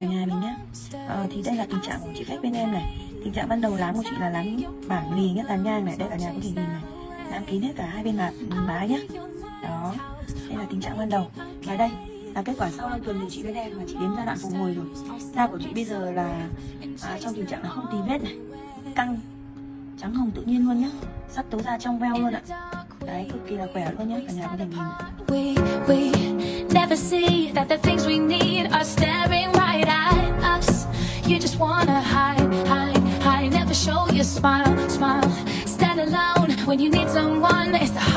Nhà mình nhé ờ, thì đây là tình trạng của chị khách bên em này. Tình trạng ban đầu láng của chị là láng bảng lì nhất là nhang này. Đây cả nhà có thể nhìn này. Láng kín hết cả hai bên là má nhé đó đây là tình trạng ban đầu. Và đây là kết quả sau 5 tuần điều trị bên em mà chị đến giai đoạn phục hồi rồi. Da của chị bây giờ là à, trong tình trạng là không tì vết này. Căng trắng hồng tự nhiên luôn nhá. Sắc tố da trong veo luôn ạ. Đấy cực kỳ là khỏe luôn nhá cả nhà có thể nhìn. Your smile, smile. Stand alone when you need someone, it's the.